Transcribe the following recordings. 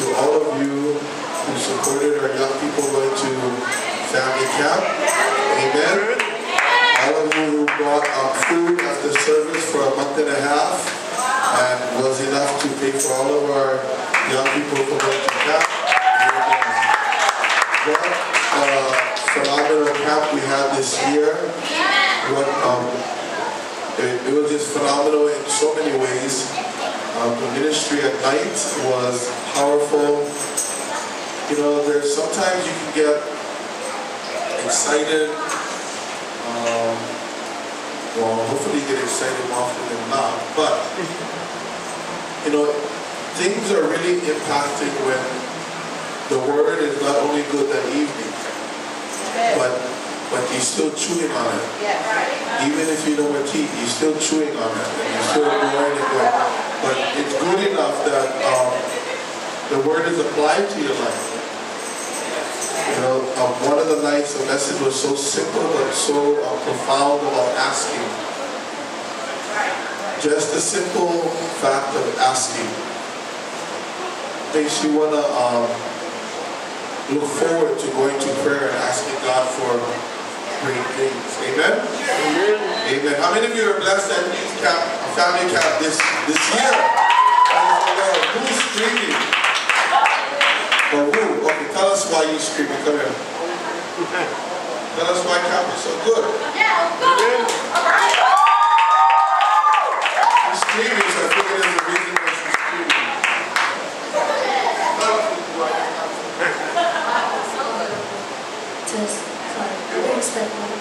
to all of you who supported our young people going to family camp. Amen. All of you who brought um, food after service for a month and a half and was enough to pay for all of our young people for going to camp. What phenomenal camp we had this year. What um, it, it was just phenomenal in so many ways. Um, the ministry at night was powerful. You know, there's sometimes you can get excited. Um, well, hopefully you get excited more often than not. But, you know, things are really impacting when the word is not only good that evening, but but you're still chewing on it. Even if you know what teeth, you're still chewing on it and you're still growing it. But it's good enough that um, the word is applied to your life. You know, um, one of the nights the message was so simple but so uh, profound about asking. Just the simple fact of asking makes you want to um, look forward to going to prayer and asking God for great things. Amen? Amen. Amen. How many of you are blessed at youth camp, family camp this, this year? Who's screaming? Or who? Okay, tell us why you're screaming. Come here. Tell us why camp is so good. Yeah, go. All right. She's screaming, so I figure there's a reason why she's screaming. Tell us why camp is so good. Just, sorry, I didn't expect that.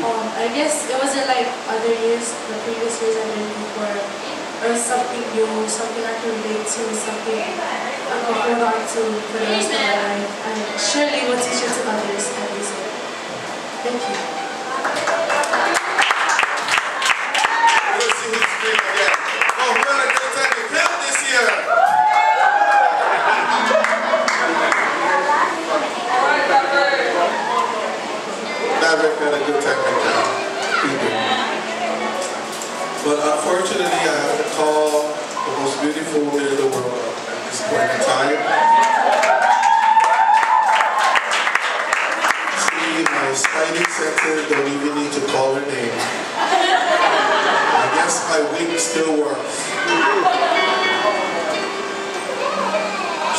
Um, I guess it wasn't like other years, the previous years I've been before. Was something new, something I can relate to, something I can hold on to for the rest of my life. And surely will teach it to others at least. Thank you. Let's see who's screaming again. Who had a good time at camp this year? Maverick had a good But unfortunately, I have to call the most beautiful woman in the world at this point in time. See, my spidey senses don't even need to call her name. I guess my wing still works.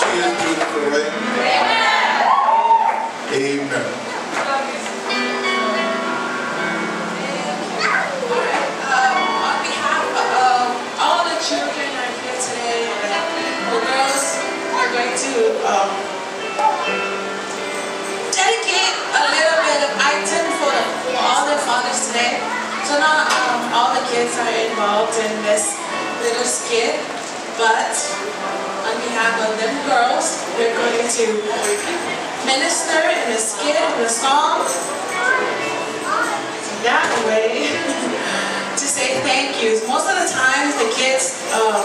She is beautiful, right? So not um, all the kids are involved in this little skit, but on behalf of them girls, we're going to minister in a skit, in a song, that way to say thank yous. Most of the times the kids, um,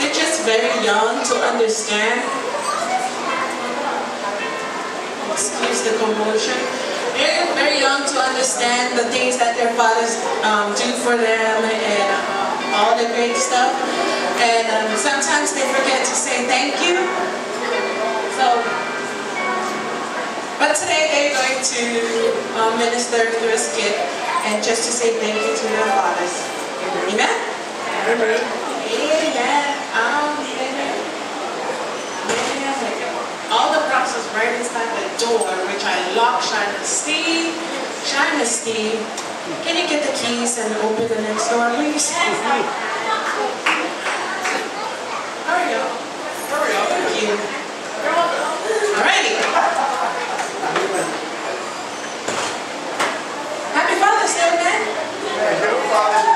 they're just very young to understand. Excuse the commotion. They're very young to understand the things that their fathers um, do for them and um, all the great stuff. And um, sometimes they forget to say thank you. So but today they're going to um, minister through a skit and just to say thank you to their fathers. Amen? Amen. Amen. Um, amen. All the props is right inside the door, which I lock Shina Steve. Shina Steve, can you get the keys and open the next door, please? Hurry up. Hurry up. Thank you. Alrighty. Happy Father's Day, man.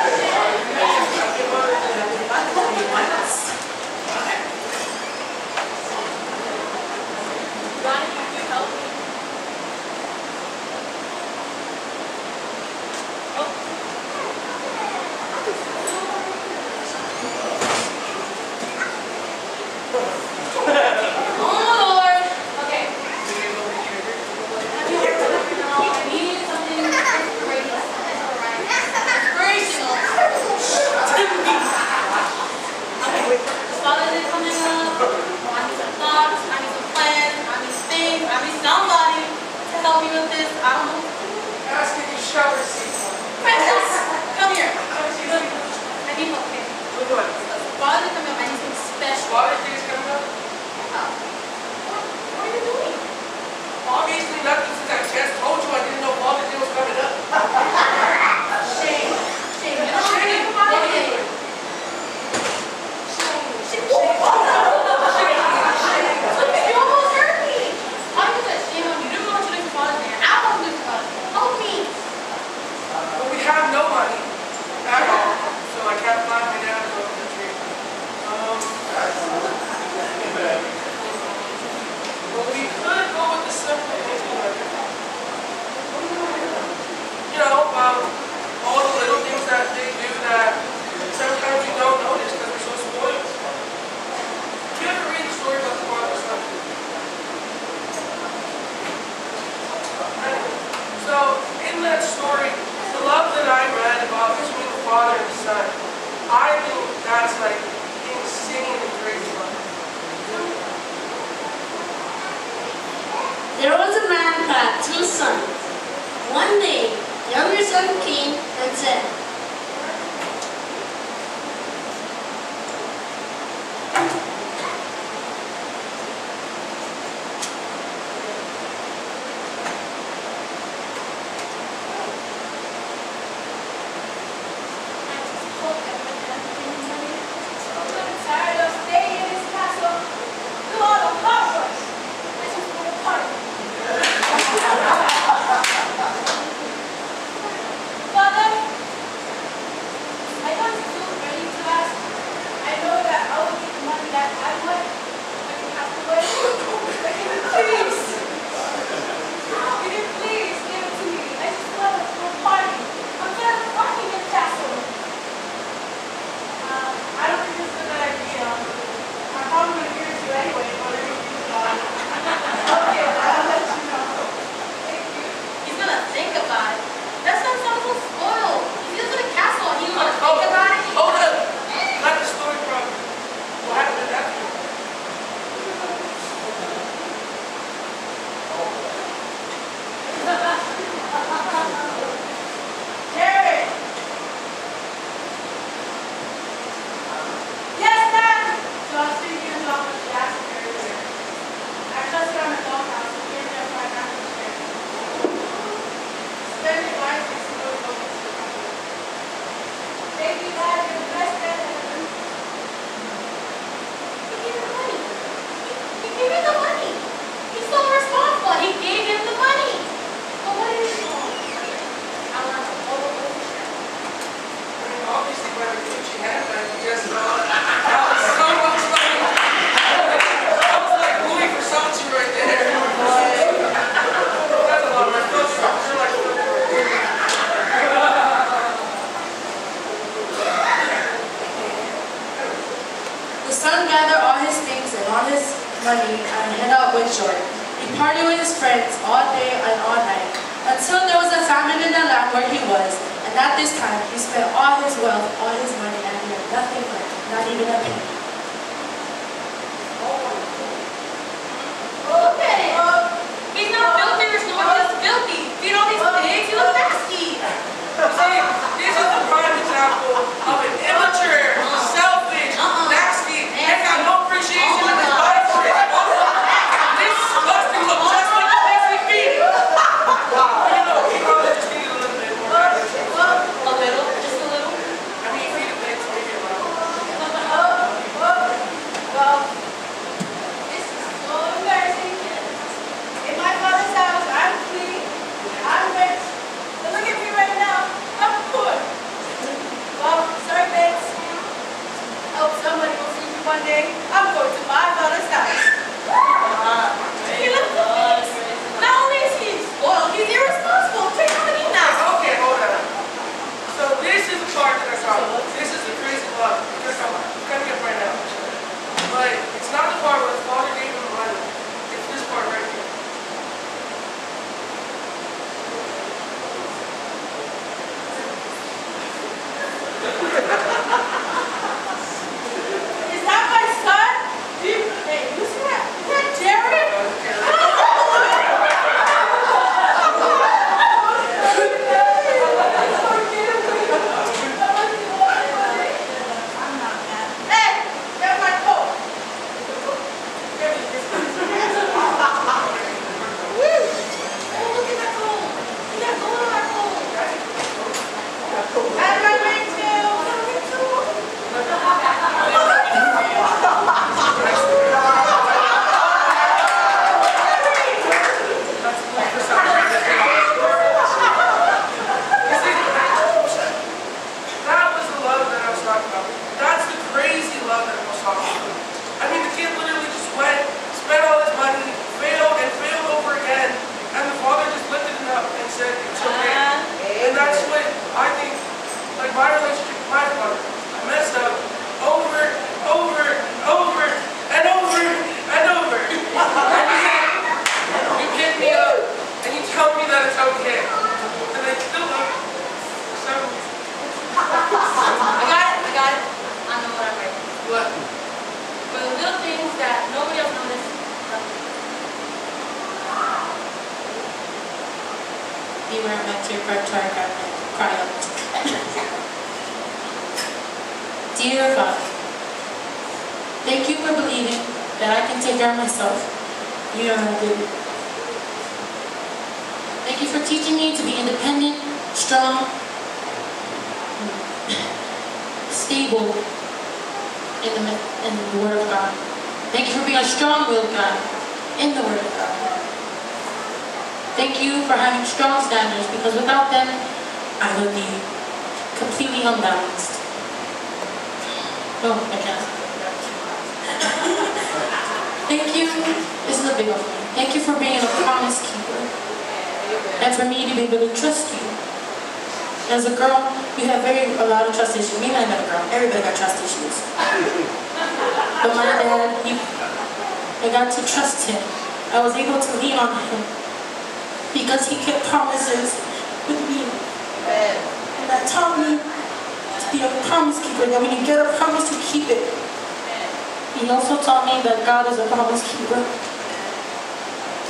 God is a promise keeper.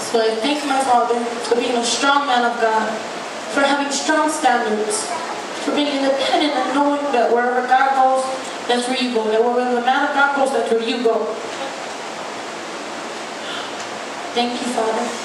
So I thank my Father for being a strong man of God, for having strong standards, for being independent and knowing that wherever God goes, that's where you go. That wherever the man of God goes, that's where you go. Thank you, Father.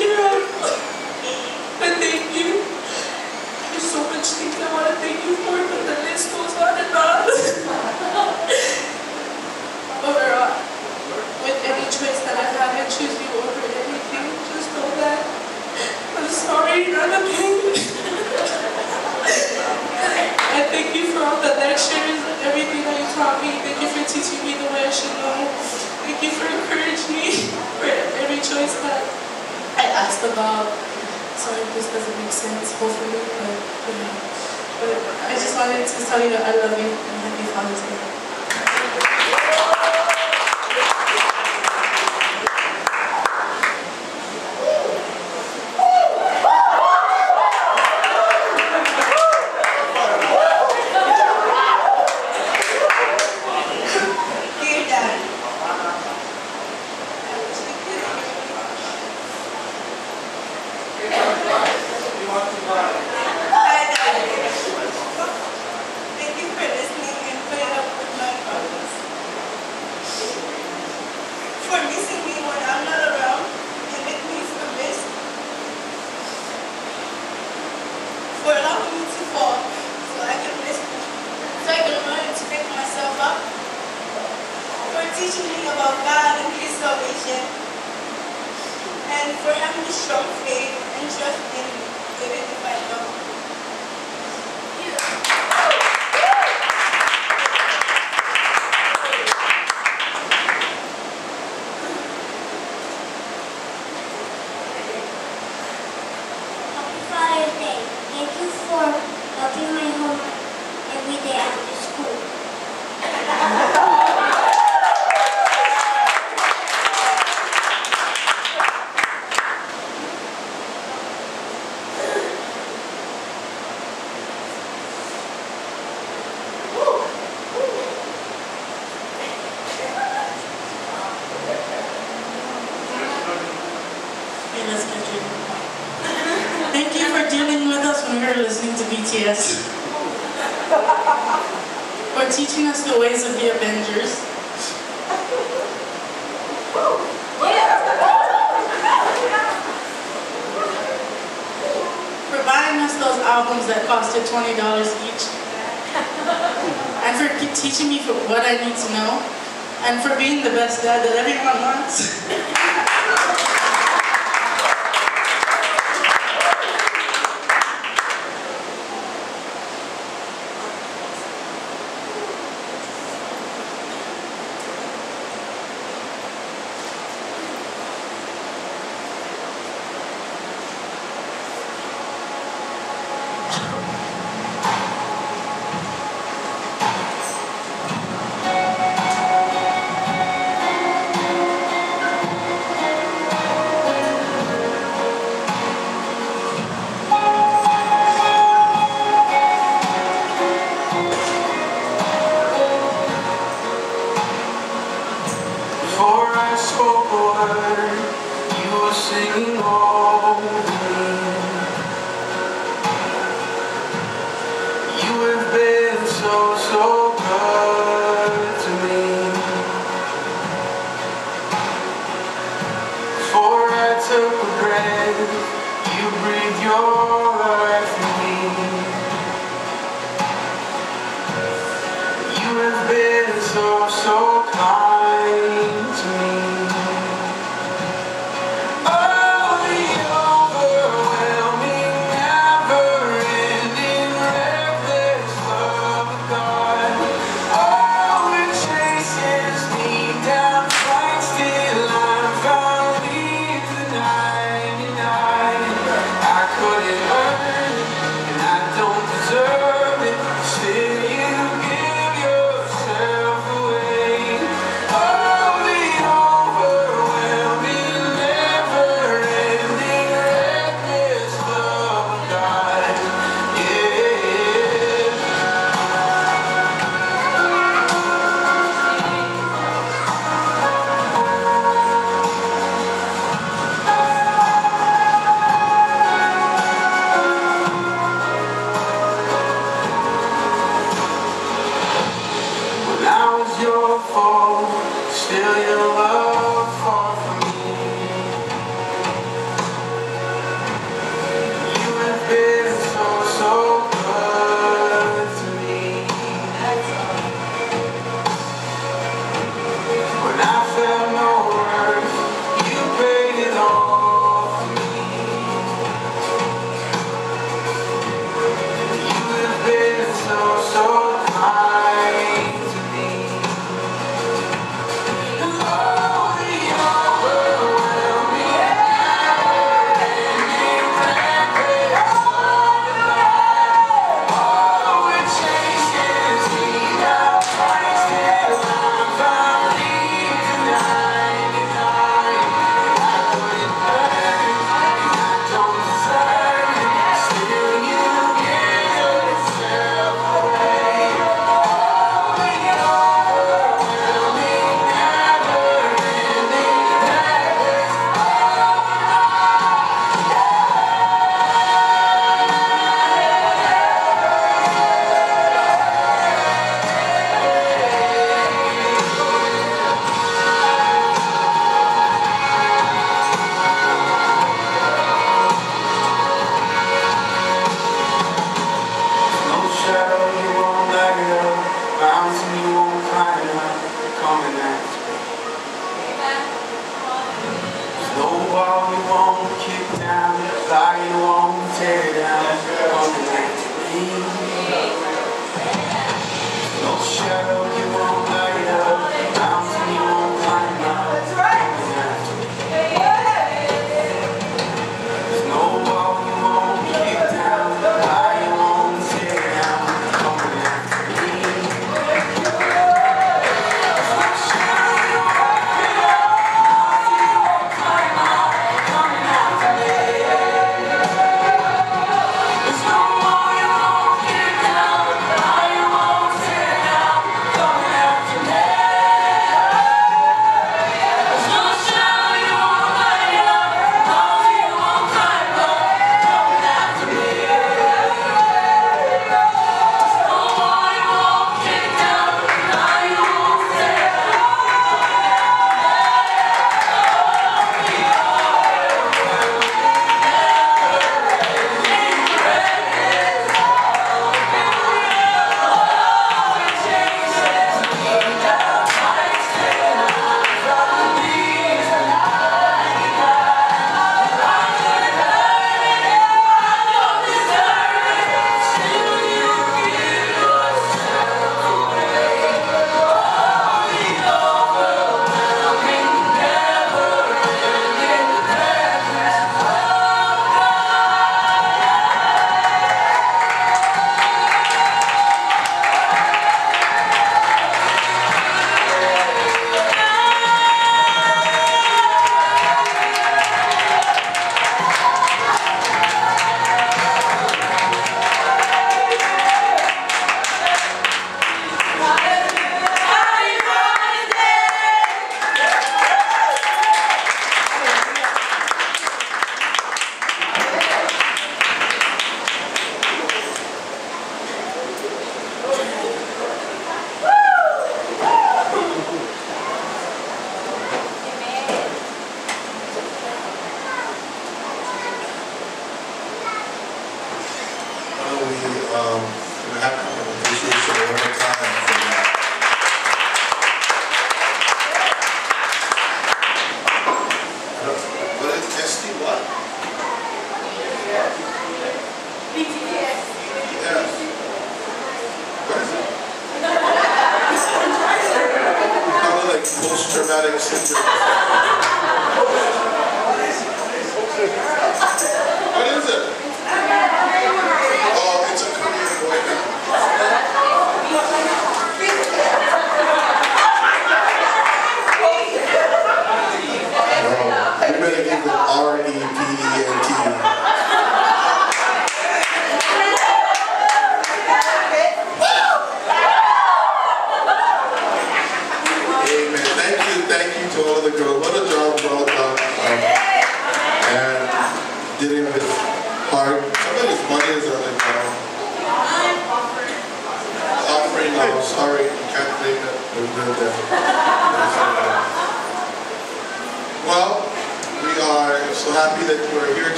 Yeah. keep teaching me for what I need to know and for being the best dad that everyone wants.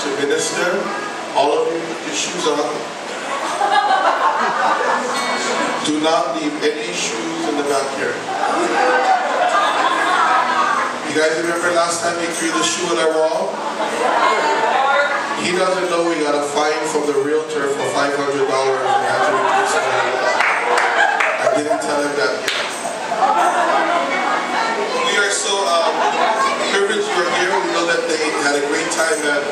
to minister, all of you put your shoes on. Do not leave any shoes in the backyard. You guys remember last time we threw the shoe on our wall? He doesn't know we got a fine from the realtor for five hundred dollars and had to replace it. I didn't tell him that yet. We are so um, privileged you're here. We know that they had a great time at,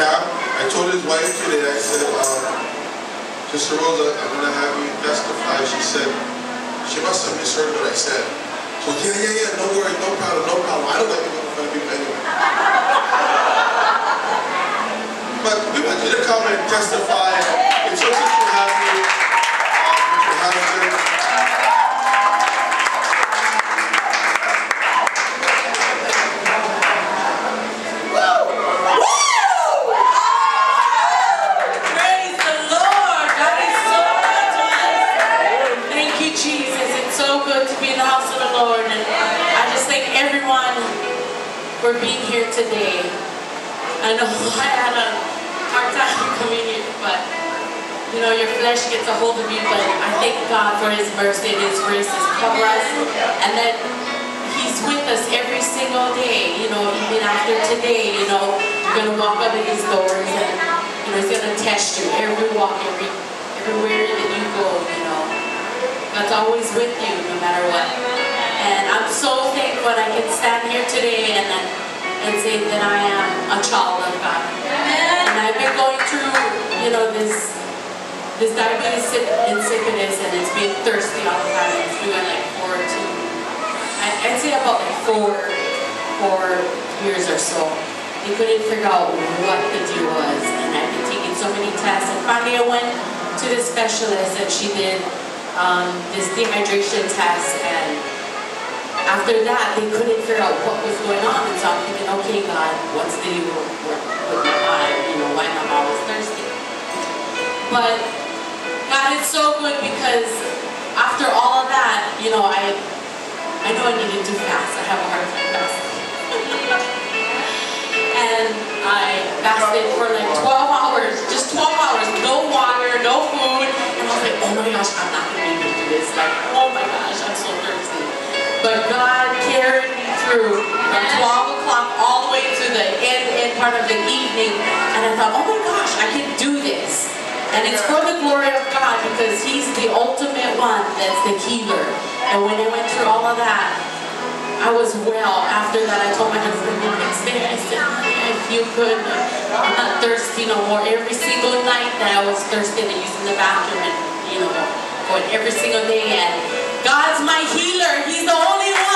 at. I told his wife today, I said, um, Sister Rosa, I'm going to have you testify. She said, she must have misheard what I said. So, yeah, yeah, yeah, no worry, no problem, no problem. I don't like to go in front of people anyway. But we want you to come and testify. It's so good to have you. Um, with today. I know I had a hard time coming here, but you know, your flesh gets a hold of you, but I thank God for His mercy and His grace has covered us, and that He's with us every single day. You know, even after today, you know, you're gonna walk in these doors, and you know, He's gonna test you every walk, every everywhere that you go. You know, God's always with you, no matter what. And I'm so thankful I can stand here today and and say that I am a child of God. And I've been going through, you know, this this diabetes insipidus and it's been thirsty all the time. It's doing like four to, I, I'd say about like four, four years or so. They couldn't figure out what the deal was and I've been taking so many tests and finally I went to the specialist and she did um, this dehydration test and after that they couldn't figure out what was going on and so I'm thinking, okay God, what's the deal with, my you know, why am I always thirsty? But God is so good because after all of that, you know, I I know I needed to fast. I have a hard time fasting. and I fasted for like 12 hours, just 12 hours, no water, no food. And I was like, oh my gosh, I'm not gonna be able to do this. Like, oh my gosh. But God carried me through from 12 o'clock all the way to the end, end part of the evening. And I thought, oh my gosh, I can do this. And it's for the glory of God because He's the ultimate one that's the healer. And when I went through all of that, I was well. After that, I told my husband the next day, I said, honey, I feel good. I'm not thirsty no more. Every single night that I was thirsty, I using the bathroom and, you know, going every single day. And God's my healer. He's the only one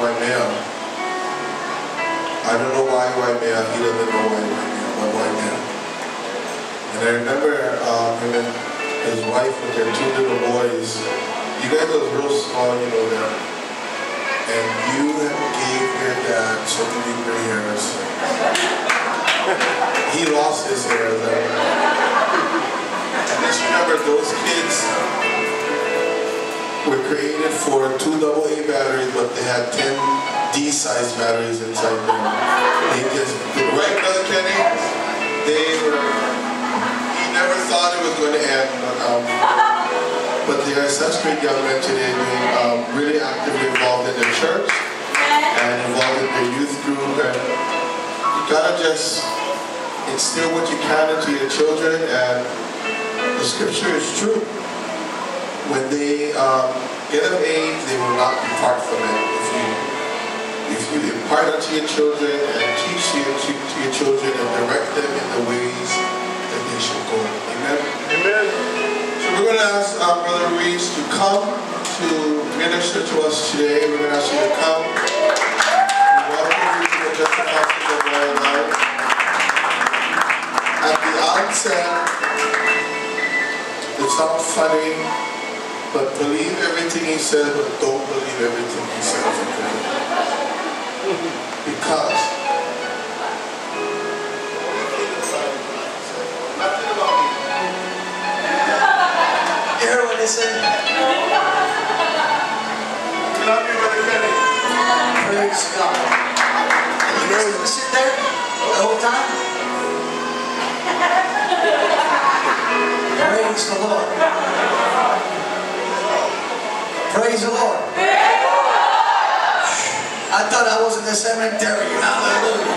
in Waimea. I don't know why Waimea, he doesn't know why Waimea, but Waimea. And I remember um, him and his wife with their two little boys. You guys was real small, you know that. And you gave your dad so many gray hairs. He lost his hair though. And just remember, those kids were created for two AA batteries, but they had 10 D-size batteries inside them. They just, right, Brother Kenny? They were, he never thought it was going to end, but, um, but they are such great young men today, being um, really actively involved in the church and involved in the youth group. And you gotta just instill what you can into your children and the scripture is true. When they um, get of age, they will not depart from it. If you, if you impart unto your children and teach your, to, to your children and direct them in the ways that they should go. Amen? Amen. So we're going to ask our Brother Ruiz to come to minister to us today. We're going to ask you to come. We welcome you to the Just Apostles of Royal Life. At the outset, it not funny, but believe everything he says, but don't believe everything he says. Because about me. You? Love you, Brother Kenny. Praise God. And you guys gonna sit there the whole time? Praise the Lord. Praise the Lord. I thought I was in the cemetery. Hallelujah.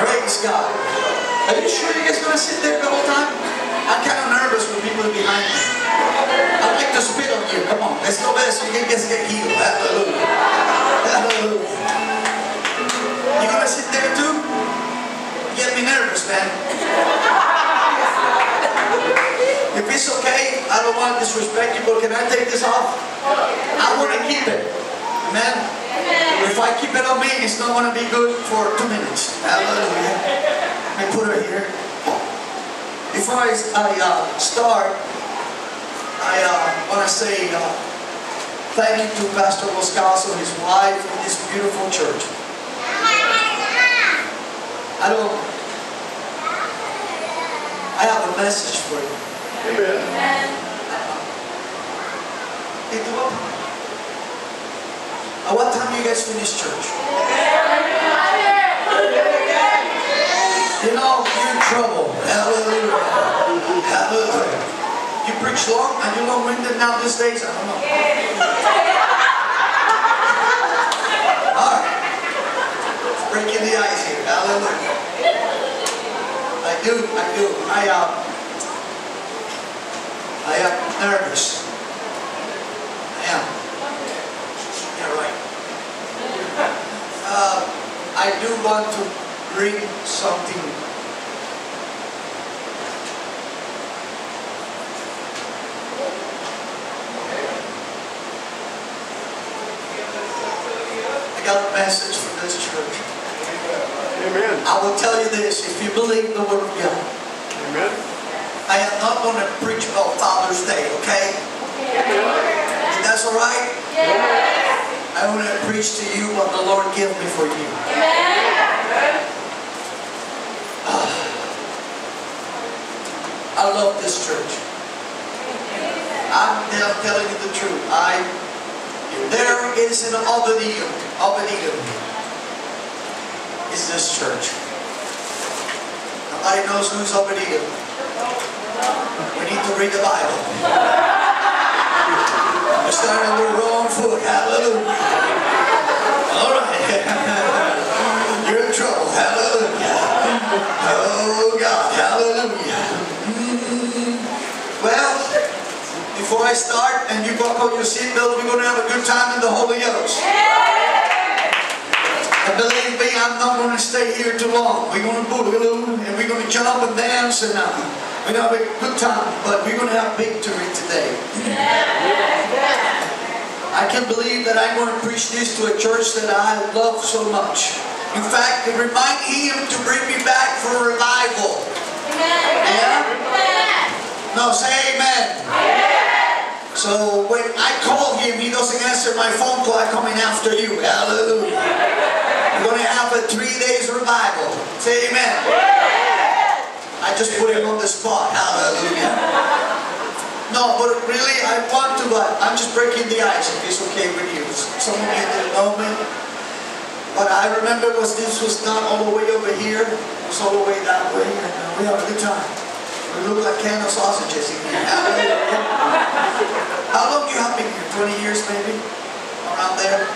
Praise God. Are you sure you guys gonna sit there the whole time? I'm kind of nervous when people are behind me. I like to spit on you. Come on, let's go there so you can get healed. Hallelujah. Hallelujah. You gonna sit there too? You get me nervous, man. If it's okay, I don't want to disrespect you, but can I take this off? I want to keep it. Amen. If I keep it on me, it's not going to be good for two minutes. Hallelujah. Let me put her here. Before I, I uh, start, I uh, want to say uh, thank you to Pastor Moscaso and his wife and this beautiful church. I don't. I have a message for you. Ito ba? At what time do you guys finish church? You know, you're in trouble. Hallelujah. Hallelujah. You preach long and you long-winded now these days? I don't know. All right. Breaking the ice here. Hallelujah. I do, I do. I, uh, I am nervous. I am. Yeah, right. Uh, I do want to bring something. I got a message for this church. Amen. I will tell you this, if you believe the word of God, Amen. I am not going to preach about Father's Day, okay? If that's all right? I want to preach to you what the Lord gave me for you. Ah. I love this church. I'm, I'm telling you the truth. I, there is an Obadiah, Obadiah, is this church. Nobody knows who's Obadiah. We need to read the Bible. We're starting on the wrong foot. Hallelujah. All right. You're in trouble. Hallelujah. Oh God. Hallelujah. Well, before I start and you buckle your seatbelt, we're going to have a good time in the Holy Ghost. Believe me, I'm not going to stay here too long. We're going to boogaloo and we're going to jump and dance and uh, we're going to have a good time. But we're going to have victory today. I can't believe that I'm going to preach this to a church that I love so much. In fact, it remind him to bring me back for revival. Yeah? No, say amen. So when I call him, he doesn't answer my phone call. I'm coming after you. Hallelujah. We're going to have a three days revival. Say amen. I just put him on the spot. Hallelujah. No, but really, I want to, but I'm just breaking the ice if it's okay with you. Some of you didn't know me. But I remember was this was not all the way over here. It was all the way that way. And uh, we had a good time. We look like can of sausages in here. How long you have been here? 20 years maybe? Around there?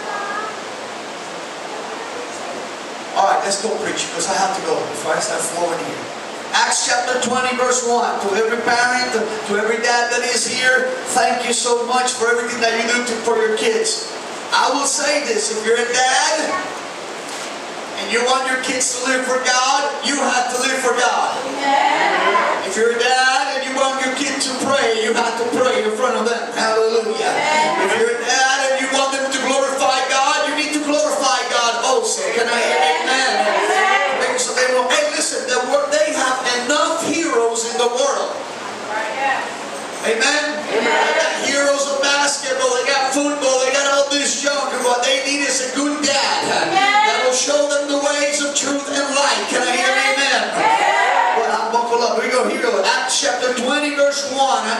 Alright, let's go preach because I have to go before I start flowing here. Acts chapter 20 verse 1. To every parent, to every dad that is here, thank you so much for everything that you do to, for your kids. I will say this, if you're a dad and you want your kids to live for God, you have to live for God. If you're a dad and you want your kid to pray, you have to pray in front of them. Hallelujah. If you're a dad and you want them to glorify God, you need to glorify God also. Can I hear amen?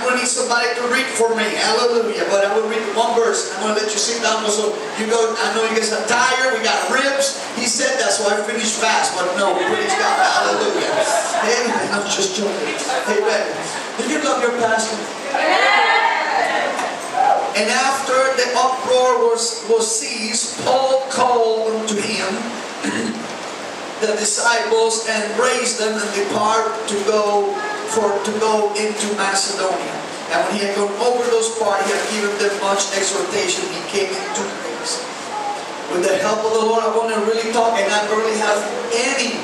I'm going to need somebody to read for me. Hallelujah. But I will read one verse. I'm going to let you sit down. So you go. I know you guys are tired. We got ribs. He said that, so I finished fast. But no, praise God. Hallelujah. Amen. I'm just joking. Amen. Do you love your pastor? And after the uproar was, was ceased, Paul called unto the disciples and raised them and depart to go for to go into Macedonia. And when he had gone over those parts, he had given them much exhortation. He came into Greece. With the help of the Lord, I want to really talk, and I don't really have any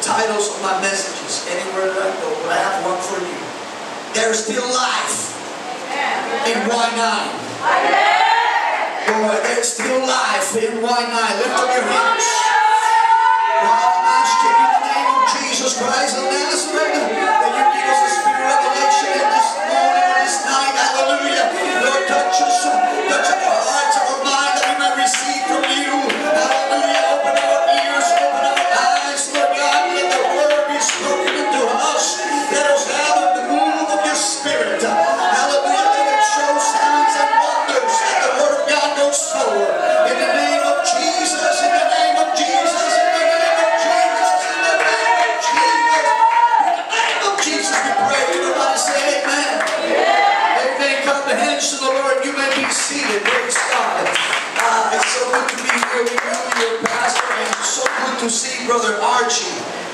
titles of my messages anywhere that I go, but I have one for you. There's still life in Waianae. Boy, there's still life in Waianae. Lift up your hands. I'm asking in the name of Jesus Christ of Nazareth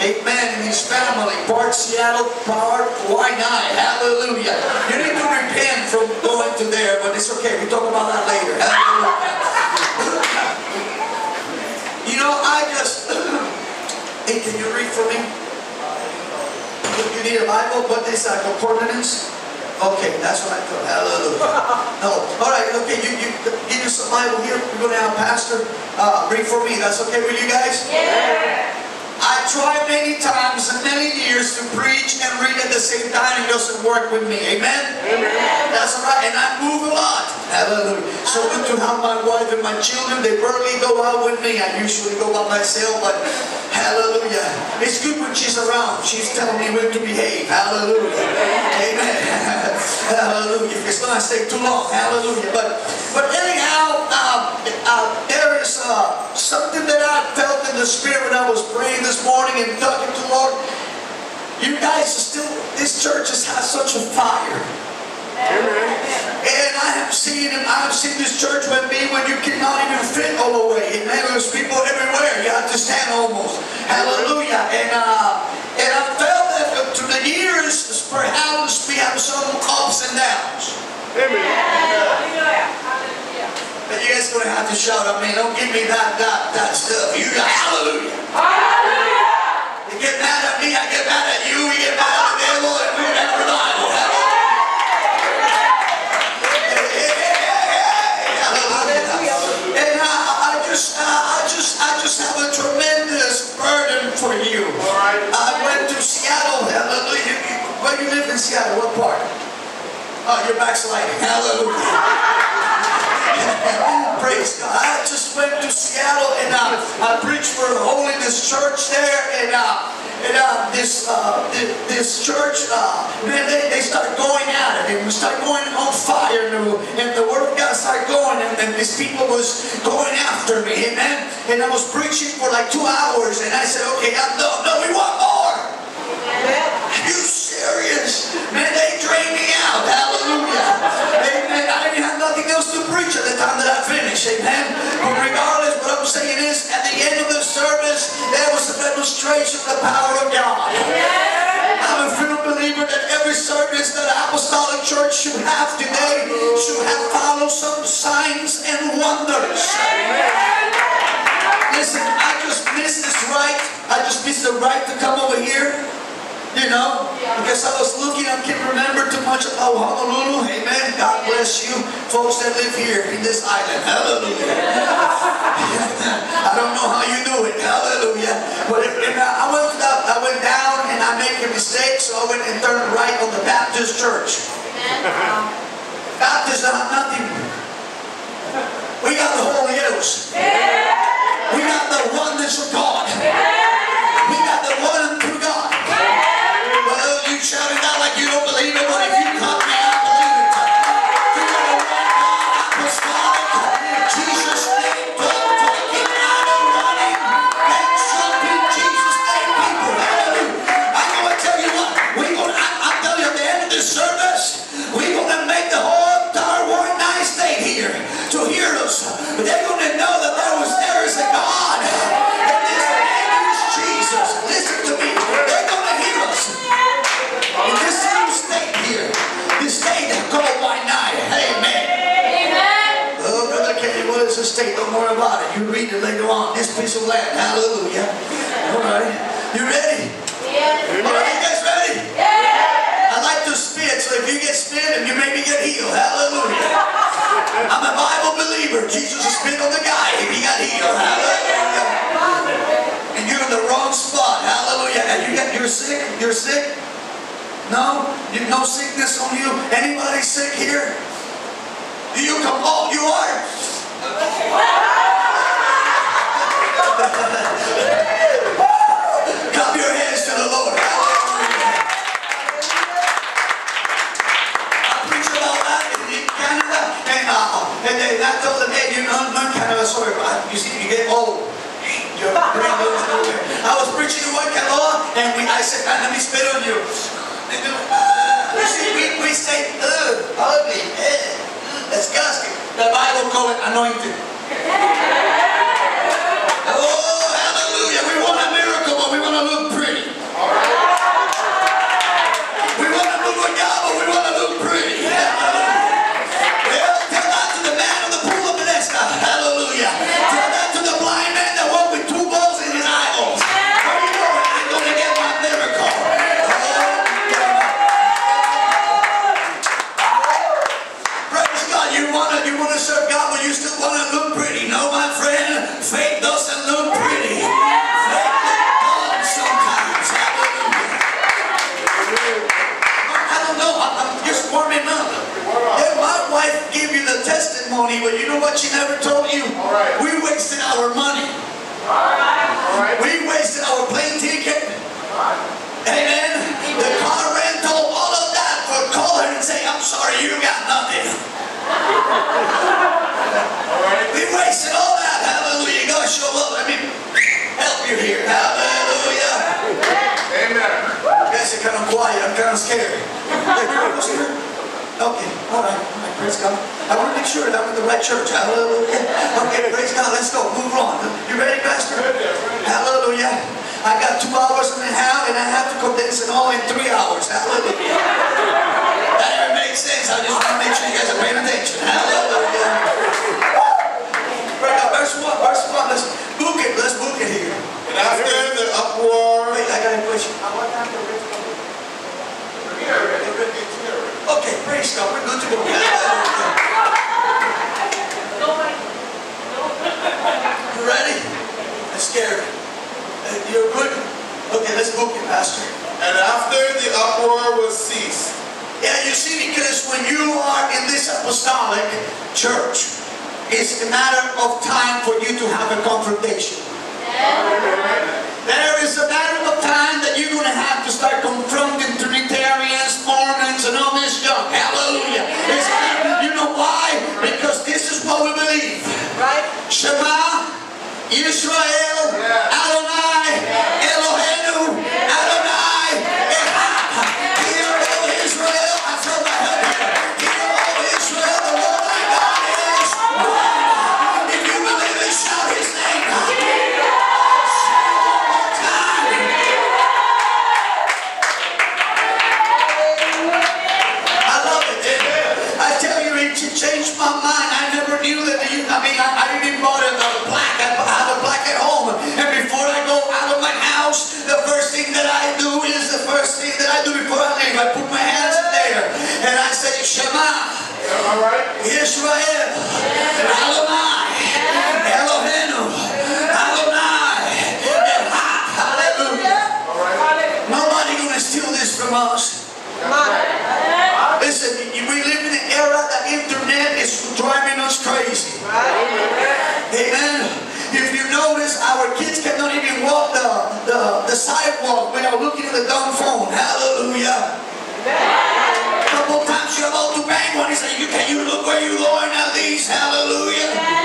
Amen. And his family. Part Seattle, part Waianae. Hallelujah. You need to repent from going to there, but it's okay. We'll talk about that later. Hallelujah. You know, I just. hey, can you read for me? You need a Bible? What is that? Concordance? Okay, that's what I thought. Hallelujah. No. All right, okay, you, you give you some Bible here. We're going to have a Pastor uh, read for me. That's okay with you guys? I tried many times and many years to preach and read at the same time. It doesn't work with me. Amen? That's all right. And I move a lot. Hallelujah. So good to have my wife and my children. They barely go out with me. I usually go by myself, but hallelujah. It's good when she's around. She's telling me when to behave. Hallelujah. Amen. hallelujah. It's not stay too long. Hallelujah. But but anyhow, uh, uh, there is uh, something that I felt in the spirit when I was praying this morning and talking to the Lord. You guys are still, this church has had such a fire. Amen. And I have seen and I have seen this church with me when you cannot even fit all the way. Amen. There's people everywhere. You have to stand almost. Hallelujah. And uh, and I felt that through the years, perhaps we have some ups and downs. Amen. But you guys gonna have to shout at me. Don't give me that that that stuff. You got hallelujah. hallelujah. You get mad at me, I get mad at you, we get mad at Seattle? What part? Oh, you're backsliding. Hallelujah. Praise God. I just went to Seattle and uh, I preached for Holiness Church there and uh, and uh, this uh, thi- this church uh, man they, they started going at it and we started going on fire and the, and the word of God started going and, and these people was going after me amen and I was preaching for like two hours and I said okay God, no no we want more are serious? Man, they drained me out. Hallelujah. Amen. I didn't have nothing else to preach at the time that I finished. Amen. But regardless, what I'm saying is, at the end of the service, there was a demonstration of the power of God. I'm a firm believer that every service that Apostolic Church should have today should have followed some signs and wonders. Listen, I just missed this right. I just missed the right to come over here. You know, because I was looking, I can't remember too much about Honolulu. Amen. God bless you, folks that live here in this island. Hallelujah. I don't know how you do it. Hallelujah. But if, and I went up, I went down and I made a mistake, so I went and turned right on the Baptist church. Baptists are uh, nothing. We got the Holy Ghost. We got the oneness of God. Shout This piece of land. Hallelujah. All right. You ready? Yeah. All right, you guys ready? Yeah. I like to spit, so if you get spit, and you maybe get healed. Hallelujah. I'm a Bible believer. Jesus spit on the guy and he got healed. Hallelujah. And you're in the wrong spot. Hallelujah. And you got you're sick? You're sick? No? You, no sickness on you? Anybody sick here? Do you come? Oh, you are? They, I told them, hey, you know, not Canada, sorry, but you see, you get old. Your brain goes nowhere. I was preaching in one Canada, and we, I said, "Man, let me spit on you. They go, "Ah." You see, we, we say, ugh, ugly, eh, disgusting. The Bible call it anointed. We wasted our plane ticket. Amen. The car rental, all of that. For call her and say, I'm sorry, you got nothing. We wasted all that. Hallelujah. You gotta show up. Let me help you here. Hallelujah. You guys are kind of quiet. I'm kind of scared. Hey, you want to go scared? Okay, all right, all right, praise God. I want to make sure that I'm in the right church. Hallelujah. Okay, praise God. Let's go. Move on. You ready, Pastor? Hallelujah. I got two hours and a half, and I have to condense it all in three hours. Hallelujah. That even makes sense. I just want to make sure you guys are paying attention. Hallelujah. Praise God. Verse one. Verse one. Let's book it. Let's book it here. And after the uproar, Wait, I got a question. I want time to read. Okay, praise God. We're good to go. Hallelujah. You ready? I'm scared. Uh, You're good? Okay, let's book it, Pastor. and after the uproar was ceased, Yeah, you see, because when you are in this apostolic church, it's a matter of time for you to have a confrontation. There is a matter of time that you're going to have to start confronting Trinitarians, Mormons, and all this Israel, Adonai, all right? Israel, Adonai, Eloheinu, Adonai. Hallelujah. Nobody gonna steal this from us. Listen, we live in an era that internet is driving us crazy. Amen. If you notice, our kids cannot even walk the, the, the sidewalk without looking at the dumb phone. Hallelujah. Times you're about to bang one, he said, you, can you look where you're going at least? Hallelujah.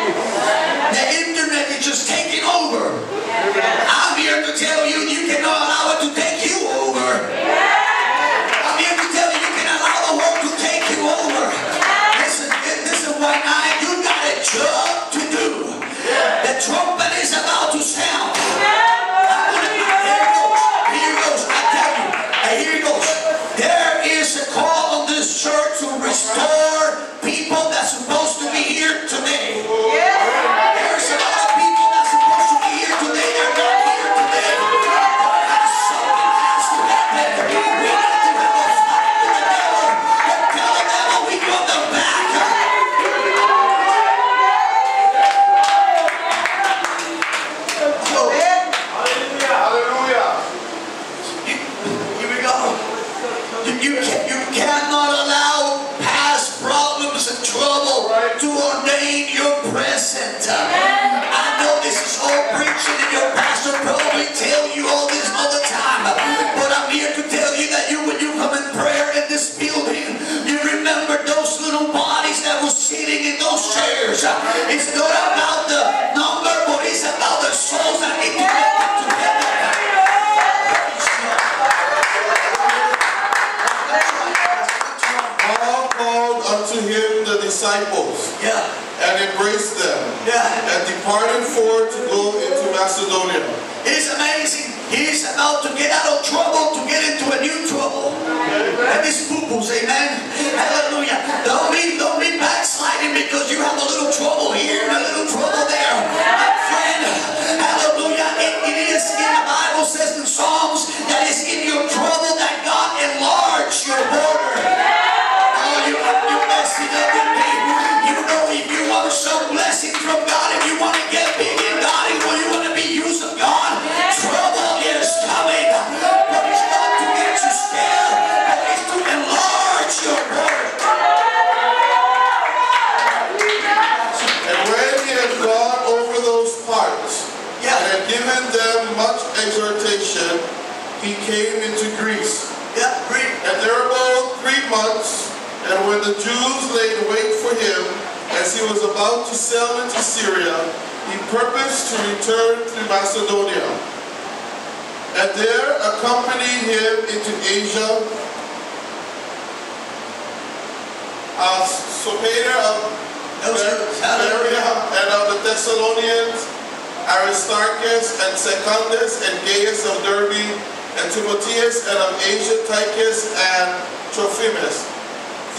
Timotheus and of Asia Tychus and Trophimus.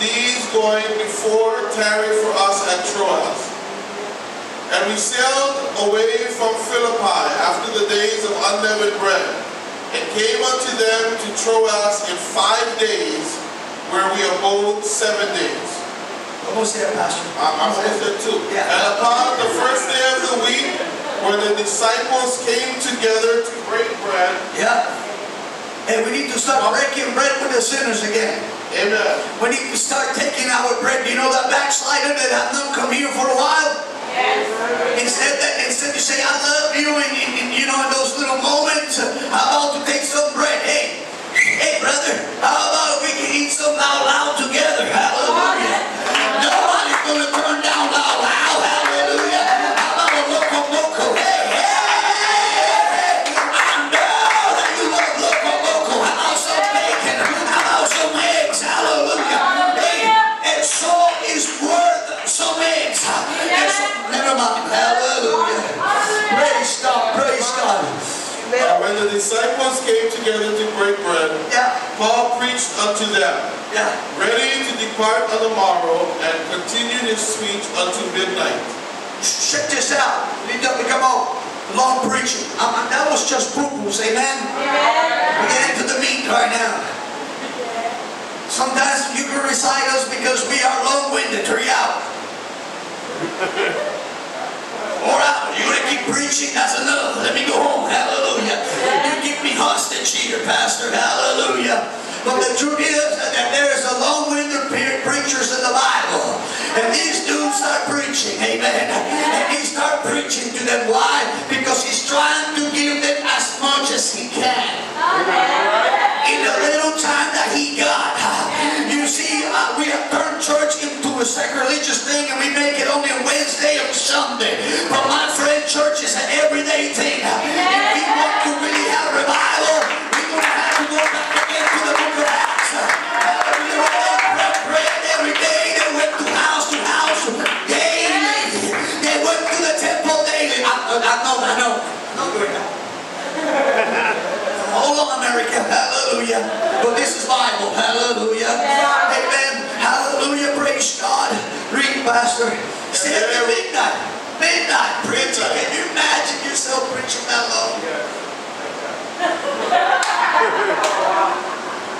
These going before tarry for us at Troas. And we sailed away from Philippi after the days of unleavened bread, and came unto them to Troas in five days, where we abode seven days. Almost there, Pastor. I'm I'm almost there too. Yeah. And upon the first day of the week, when the disciples came together to break bread, Yeah. And we need to start breaking bread with the sinners again. amen. We need to start taking our bread. You know that backslider that have not come here for a while? Yes. Instead that instead you say I love you and, and- and, you know in those little moments, uh, how about to take some bread? Hey, hey brother, how about we can eat some now loud together? Unto them, Yeah. ready to depart on the morrow, and continued his speech unto midnight. Check this out. Lead up and come on. Long preaching. Um, that was just poo-poos, amen? We get into the meat right now. Sometimes you can recite us because we are long-winded. Hurry out. Or out. You're going to keep preaching. That's enough. Let me go home. Hallelujah. You keep me hostage here, Pastor. Hallelujah. But the truth is that there's a long-winded pre- preachers in the Bible. And these dudes start preaching. Amen. And he start preaching to them. Why? Because he's trying to give them as much as he can in the little time that he got. You see, uh, we have turned church into a sacrilegious thing and we make it only a Wednesday or Sunday. But my friend, church is an everyday thing. If we want to really have revival, America. Hallelujah. But this is Bible. Hallelujah. Amen. Hallelujah. Praise God. Pastor. Midnight. Midnight preaching. Can you imagine yourself preaching that long?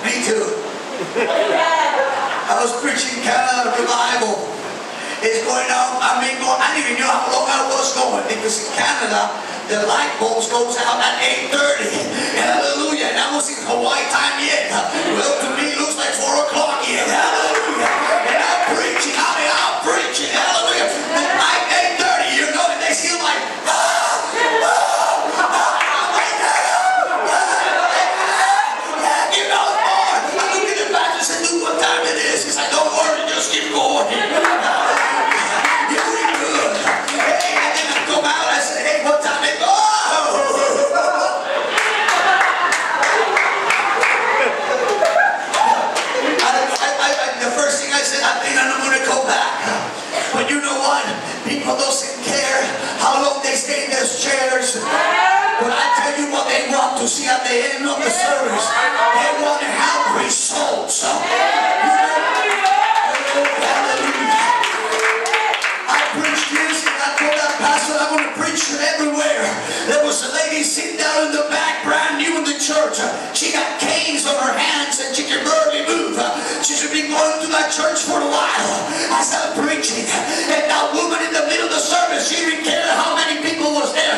Me too. I was preaching kind of revival. It's going on. I mean, going, I didn't even know how long I was going because in Canada, the light bulbs goes out at 8.30. Hallelujah. And I was in Hawaii time yet. Well, to me, listen. But I tell you what they want to see at the end of the service. They want to have results. You know? Hallelujah. I preached this and I told that pastor I'm going to preach it everywhere. There was a lady sitting down in the back, brand new in the church. She got canes on her hands and she could barely move. She should be going to that church for a while. I started preaching. And that woman in the middle of the service, she didn't care how many people was there.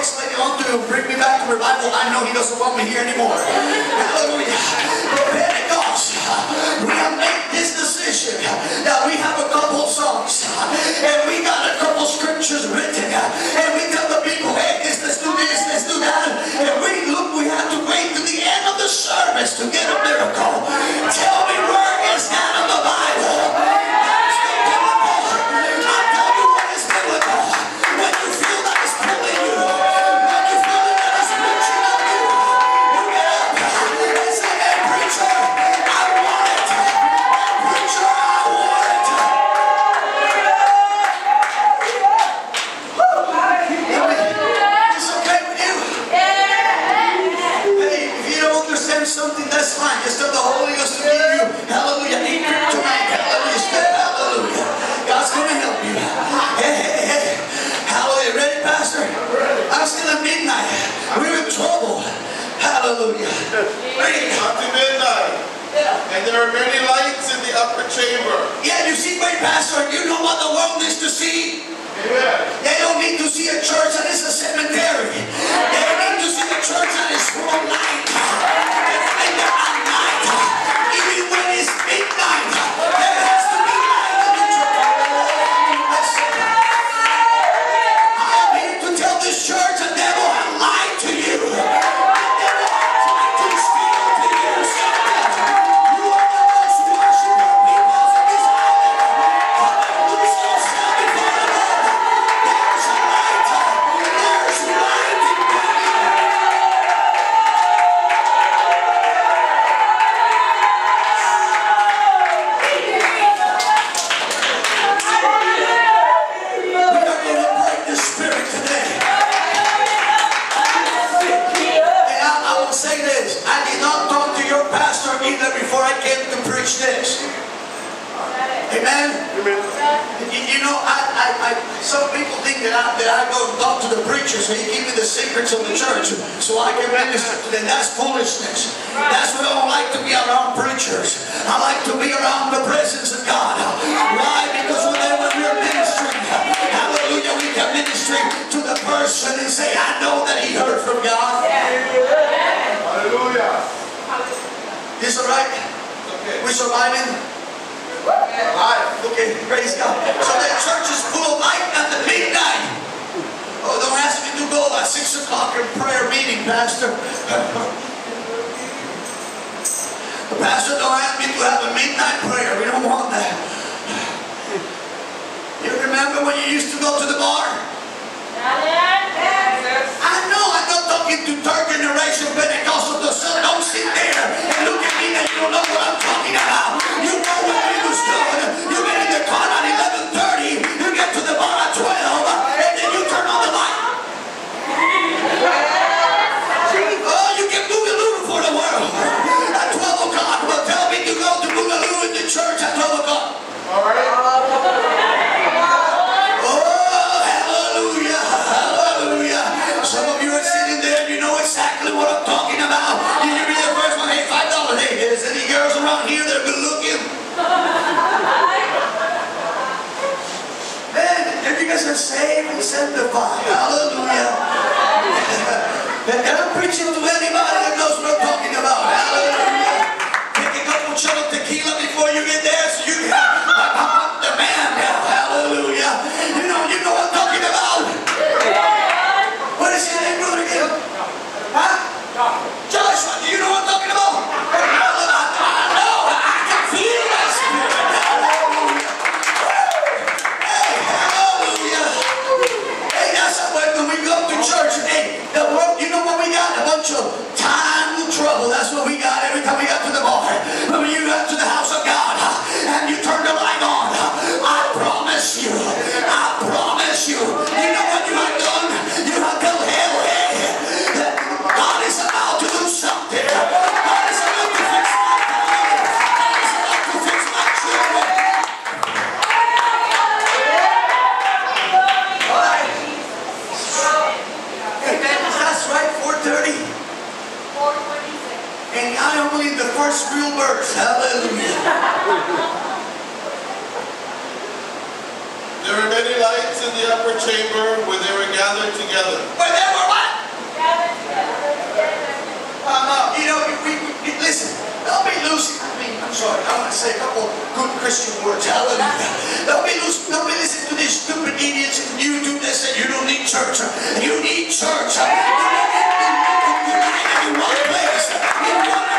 next thing he'll do, bring me back to revival, I know he doesn't want me here anymore. Hallelujah. But Pentecost, we have made this decision that we have a Pastor, don't ask me to have a midnight prayer. We don't want that. You remember when you used to go to the bar? I know I'm not talking to third generation Pentecostal. So don't sit there and look at me and you don't know what I'm talking about. You know where you stood. You get in the car at 11.30 saved and sanctified. Hallelujah. and I'm preaching to anybody There were many lights in the upper chamber where they were gathered together. Where they were what? Gathered together. Uh, uh you know, we, we, listen, don't be loose. I mean, I'm sorry, I want to say a couple good Christian words. Hallelujah. Don't be loose. Don't be listening to these stupid idiots. And you do this and you don't need church. You need church. You need church. You need church. You need church. You need church.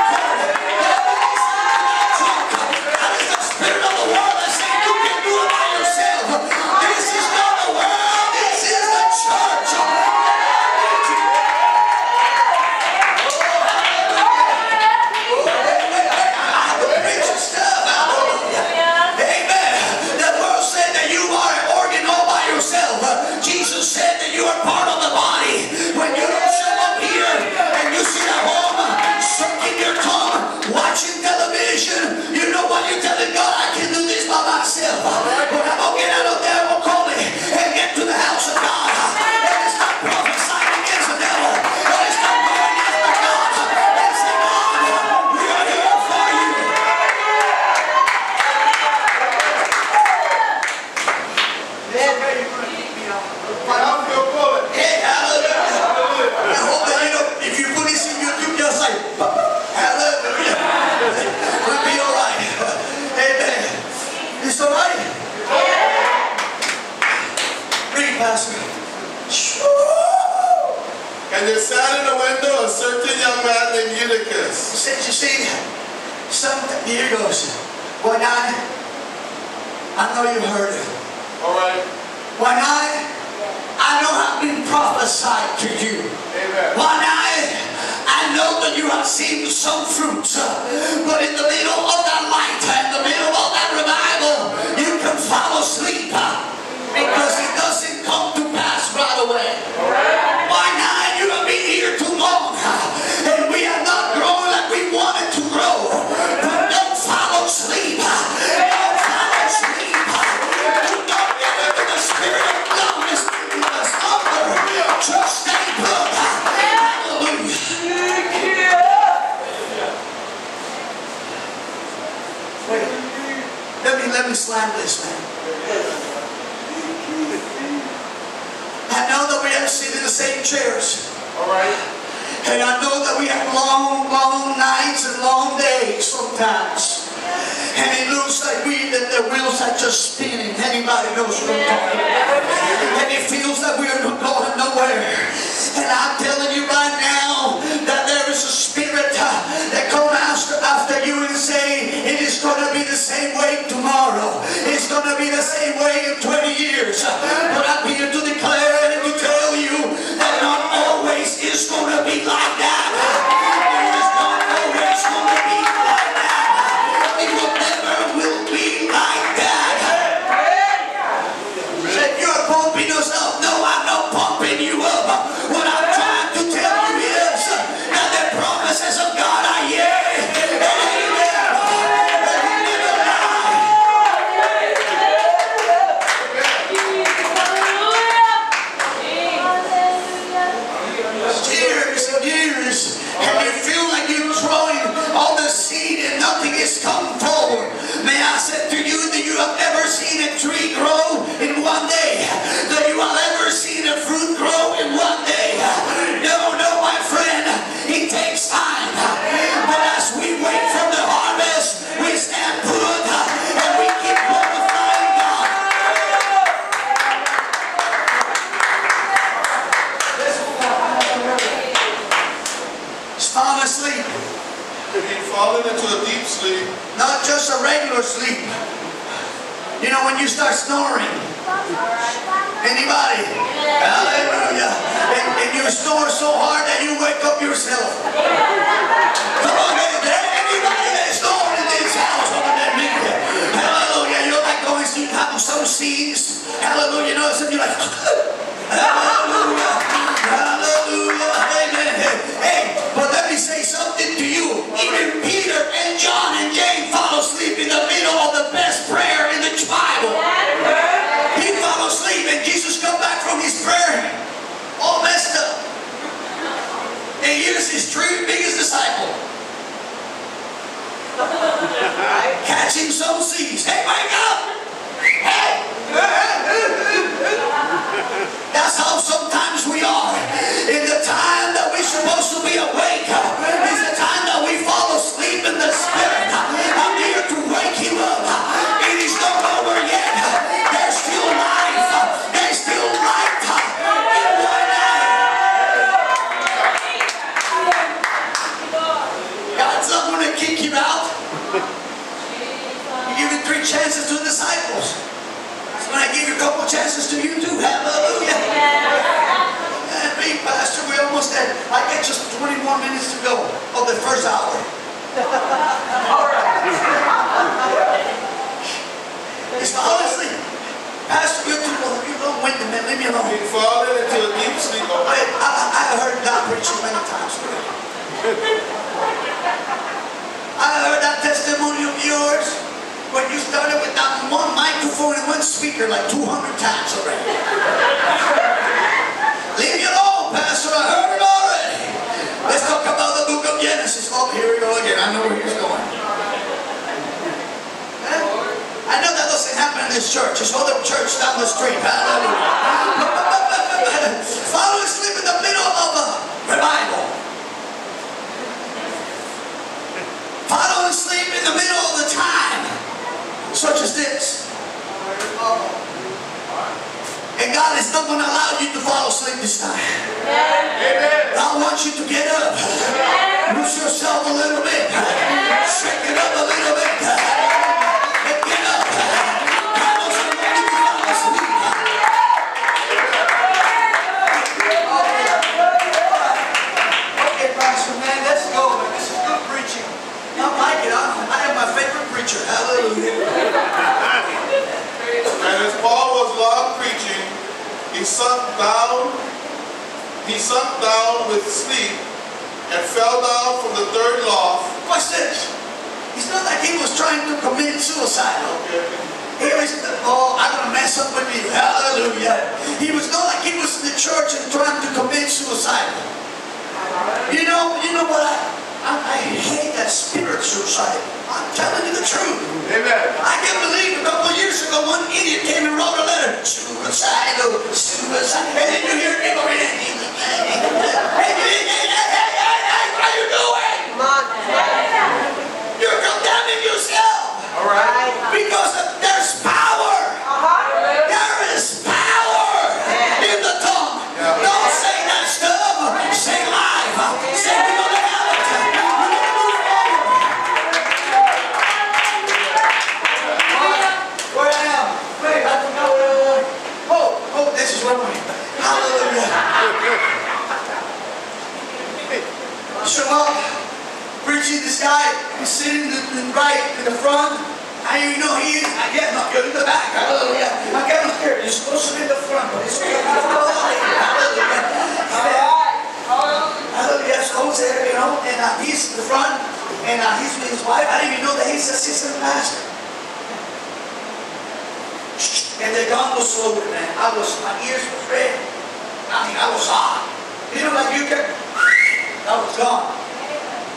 Speaker like 200 times already. Leave me alone, Pastor. I heard it already. Let's talk about the book of Genesis. Oh, here we go again. I know where he's going. I know that doesn't happen in this church. There's other church down the street. Hallelujah. Fall asleep in the middle of a revival. Fall asleep in the middle of the time, such as this. God is not going to allow you to fall asleep this time. God wants you to get up. Loose yourself a little bit. Shake it up a little bit. Sunk down, he sunk down with sleep and fell down from the third loft. Watch this. It's not like he was trying to commit suicide. He was, oh, I'm going to mess up with you. Hallelujah. He was not like he was in the church and trying to commit suicide. You know, you know what? I, I, I hate that spirit suicide. I'm telling you the truth. Amen. I can't believe a couple of years ago one idiot came and wrote a letter. Suicidal, suicide. And then you hear people reading. Hey, hey, hey, hey, hey, hey, hey, what are you doing? You're condemning yourself. All right. Because there's So, well, preaching this guy is sitting in the, in the right in the front. I don't know he is. I get him up here in the back. Hallelujah. I get him here. You're supposed to be in the front, but he's here. Hallelujah. Hallelujah. So who's there, you know? And uh, he's in the front. And uh, he's with his wife. I didn't even know that he's assistant pastor. And the gun was loaded, man. I was, my ears were red. I mean, I was hot. You know, like you can, I was gone.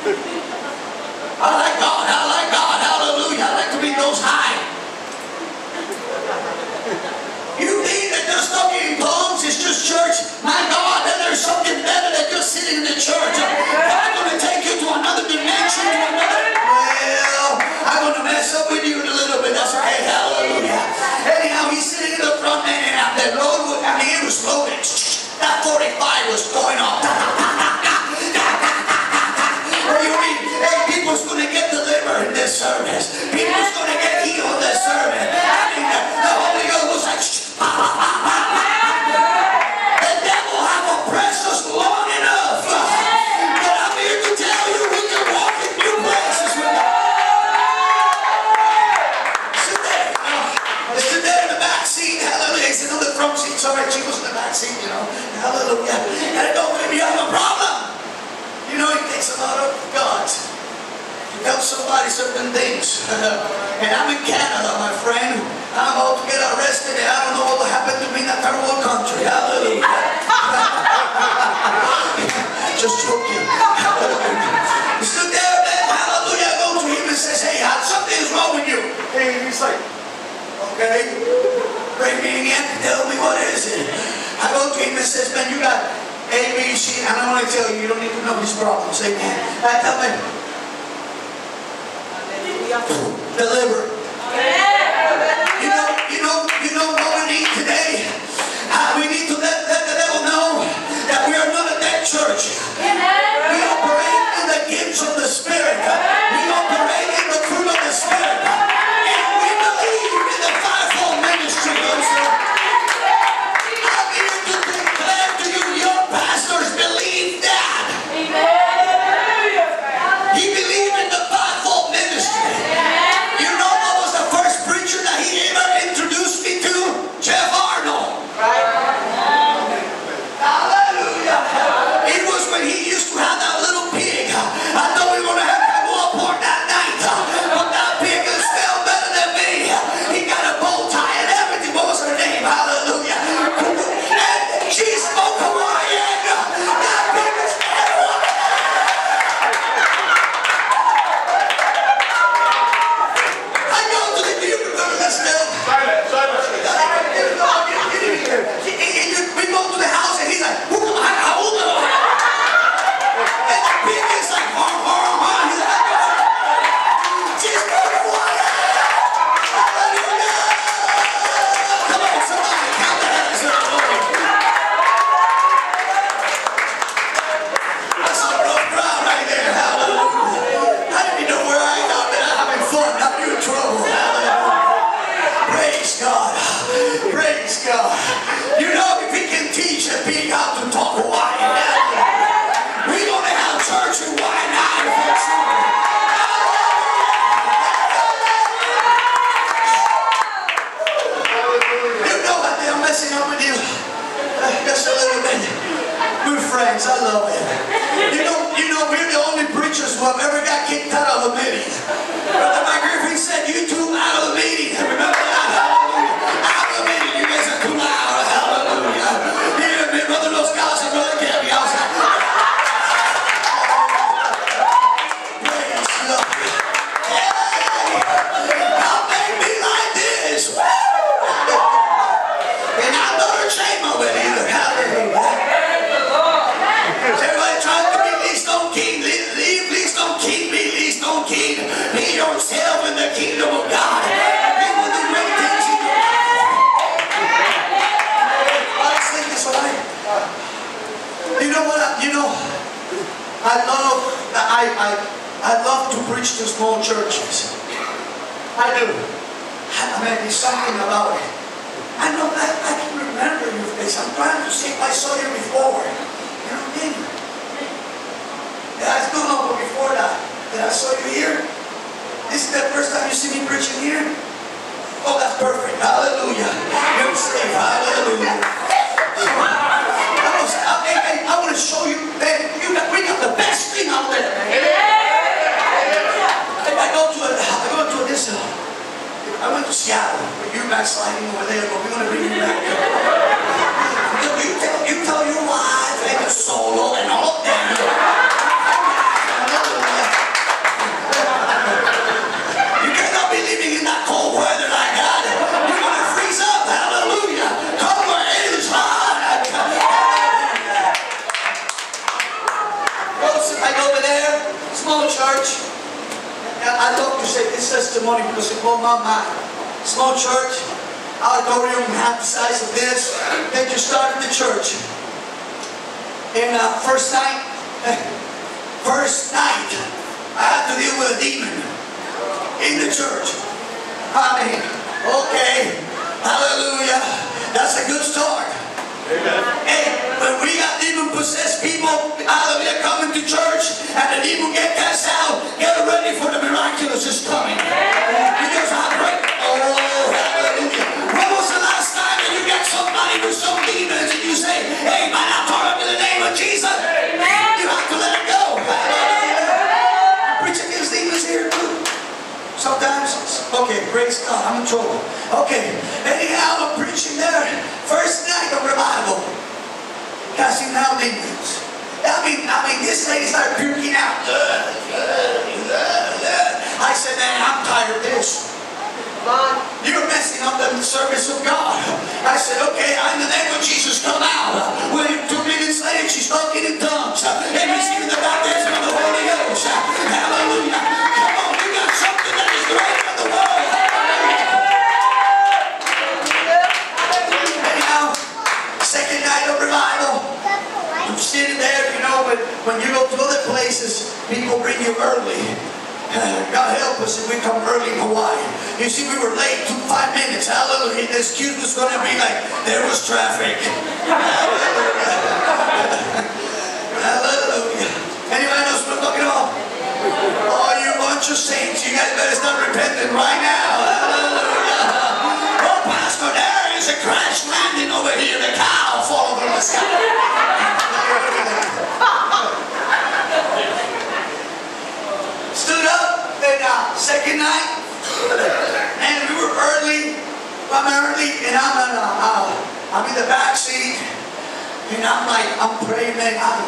I like God, I like God, hallelujah. I like to be those high. You mean that just talking in tongues is just church? My God, then there's something better than just sitting in the church. I'm going to take you to another dimension, to another. Well, I'm going to mess up with you in a little bit. That's okay, hallelujah. Anyhow, he's sitting in the front and the was, I mean, it was loaded. That 45 was going off people's going to get delivered in this service. People's going to get healed in this service. I mean, the Holy Ghost was like, tell somebody certain things. and I'm in Canada, my friend. I'm about to get arrested and I don't know what will happen to me in that third world country. Hallelujah. Just joking. Hallelujah. He stood there, man. Hallelujah. I go to him and says, hey, something is wrong with you. And he's like, okay. Bring me in. Tell me what is it. I go to him and says, man, you got A, B, C. And I want to tell you, you don't need to know these problems. Amen. I tell him, Deliver. You know, you know, you know what we need today? Uh, we need to let, let the devil know that we are not church. We operate in the gifts of the Spirit. testimony because it blew my mind. Small church, auditorium half the size of this. They just started the church. And uh, first night, first night, I had to deal with a demon in the church. I mean, okay, hallelujah. That's a good start. Amen. Hey, but we got demon possessed people, hallelujah, coming to church and the demon get cast out, get ready for the miraculous is coming. Because I pray, oh, hallelujah. When was the last time that you got somebody with some demons and you say, hey, man, I taught him in the name of Jesus? You have to let it go. Hallelujah. Preach against demons here too. Sometimes, okay, praise God, I'm in trouble. Okay, anyhow, I'm preaching there. First night of revival. Casting out demons. I mean, I mean, this lady started puking out. I said, man, I'm tired of this. You're messing up the service of God. I said, okay, in the name of Jesus, come out. Well, two minutes later, she's talking in tongues and receiving the baptism of the Holy Ghost. Hallelujah. Come on, when you go to other places, people bring you early. Uh, God help us if we come early in Hawaii. You see, we were late two, five minutes. Hallelujah. The excuse was going to be like, there was traffic. Hallelujah. Anybody knows what I'm talking about? Oh, you bunch of saints. You guys better start repenting right now. Hallelujah. Oh, Pastor, there is a crash landing over here. The cow falling from the sky. Stood and uh, second night, and we were early. I'm early, and I'm in, uh, uh, I'm in the back seat, and I'm like, I'm praying, man. I'm,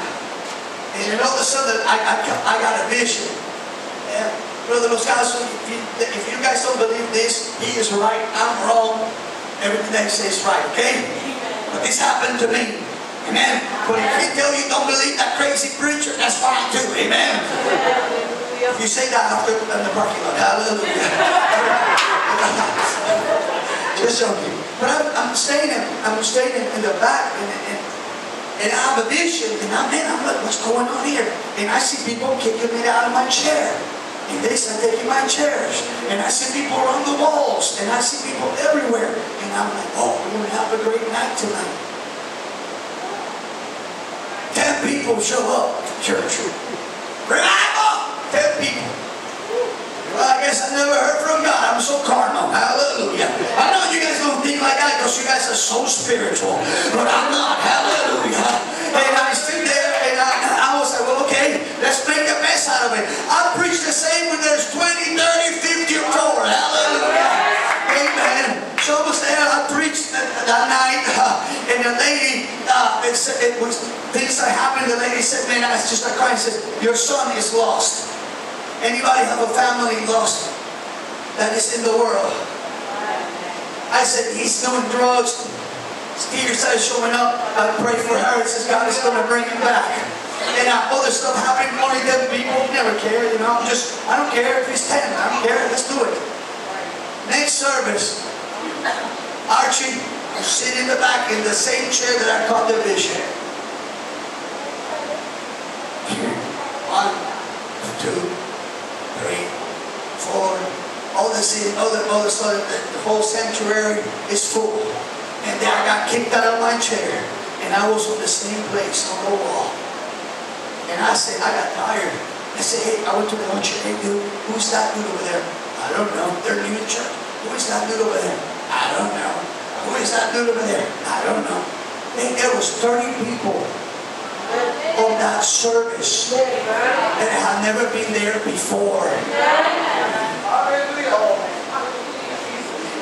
and all of a sudden, I, I, I got a vision. And Brother Moscaso, if you, if you guys don't believe this, he is right, I'm wrong. Everything that he says is right, okay? But this happened to me. Amen. But if he tell you don't believe that crazy preacher, that's fine too. Amen. If you say that after in the parking lot, hallelujah. Just joking. But I'm, I'm staying in, I'm staying in, in the back and, and, and I have a vision and I'm, man, I'm like, what's going on here? And I see people kicking me out of my chair. And they start taking my chairs. And I see people on the walls. And I see people everywhere. And I'm like, oh, we're going to have a great night tonight. Ten people show up to church. Revival! Ten people. Well, I guess I never heard from God. I'm so carnal. Hallelujah. I know you guys don't think like that because you guys are so spiritual. But I'm not. Hallelujah. And I stood there and I, I was like, well, okay, let's make a mess out of it. I preach the same when there's 20, 30, 50 or more. Hallelujah. Amen. So I was there, I preached that, night, uh, and the lady, uh, it, it was things that happened. The lady said, man, I just like crying. Says, your son is lost. Anybody have a family lost that is in the world? I said, he's doing drugs. Tears started showing up. I pray for her. It says, God is going to bring him back. And uh, other stuff happened. Only them people never care, you know. I'm just, I don't care if he's 10. I don't care. Let's do it. Next service, Archie sitting in the back in the same chair that I caught the vision. Three, four. All this all the, all the, whole sanctuary is full. And then I got kicked out of my chair. And I was on the same place on the wall. And I said, I got tired. I said, hey, I went to the lunch. Hey, dude, who's that dude over there? I don't know. They're new in church. Who is that dude over there? I don't know. Who is that dude over there? I don't know. Hey, there was 30 people on that service that had never been there before.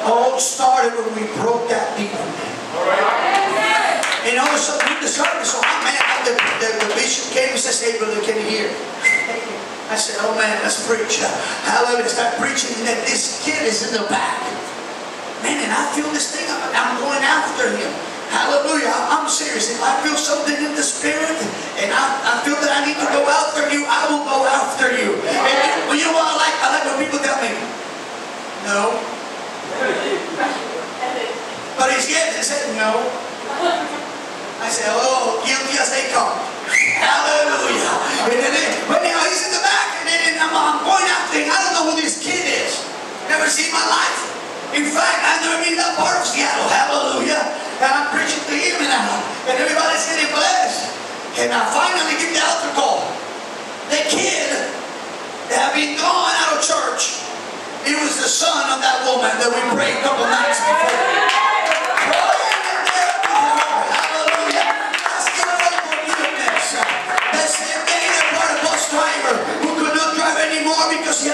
All started when we broke that demon. And all of a sudden, we the service, oh, so I'm man, the, the, the bishop came and says, hey, brother, can you hear? I said, oh man, let's preach. Hallelujah. Start preaching, then this kid is in the back. Man, and I feel this thing, I'm going after him. Hallelujah. I'm serious. If I feel something in the spirit and I, I feel that I need to go after you, I will go after you. And you, you know what I like? I like when people tell me, no. But he's getting it. Said, no. I said, oh, guilty as they come. Hallelujah. And then, they- but now he's in the back and then I'm, I'm going after him. I don't know who this kid is. And I finally get the altar call. The kid that had been gone out of church, it was the son of that woman that we prayed a couple nights before. Praying in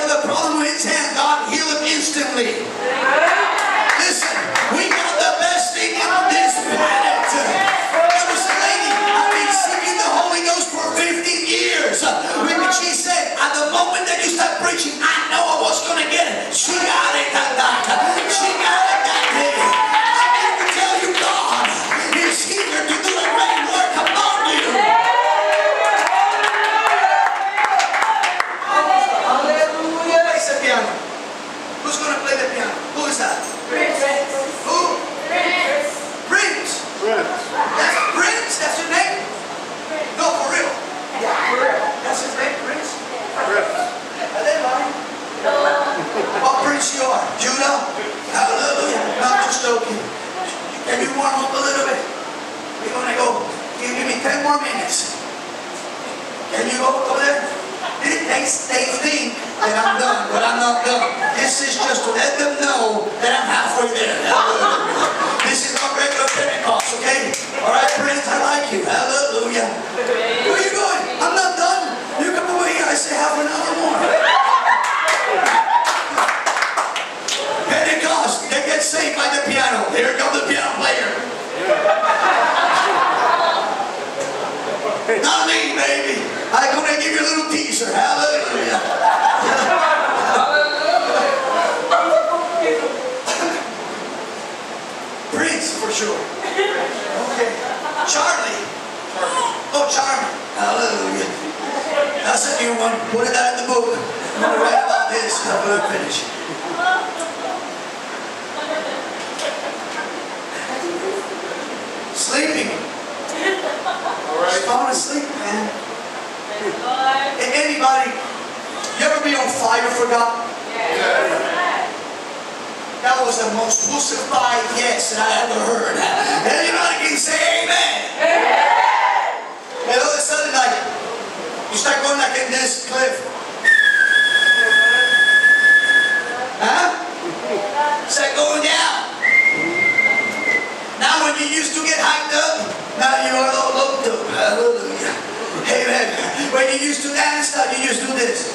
moment that you start preaching, I know I was going to get it. She got it that night. She got it that day. I need to tell you, God is here to do a great work among you. Hallelujah. Play the piano. Who's going to play the piano? Who is that? Who? Prince. That's Prince? That's your name? No, for real. Yeah, for real. That's his name, Prince? Are they lying? What prince you are? Judah? Hallelujah. Not just joking. Can you warm up a little bit? We're gonna go. You give me 10 more minutes. Can you go over there? They, they, they think I'm done, but I'm not done. This is just to let them know that I'm halfway there. This is not regular Pentecost, okay? All right, Prince, I like you. Hallelujah. Where are you going? I'm not done. You come over here. I say half an hour more. Pentecost, they get saved by the piano. Here comes the piano player. Not me, baby. I'm gonna give you a little teaser. Hallelujah. Prince, for sure. Okay. Charlie. Oh, Charlie. Hallelujah. That's a new one. Put it out in the book. I'm gonna write about this when I finish. Sleeping. She's falling asleep, man. Anybody, you ever be on fire for God? That was the most wussified yes that I ever heard. Anybody can say amen. And all of a sudden, like, you start going like in this cliff. Huh? Start going down. Now when you used to get hyped up, now you are all looked up. Hallelujah. Amen. When you used to dance, now you used to do this.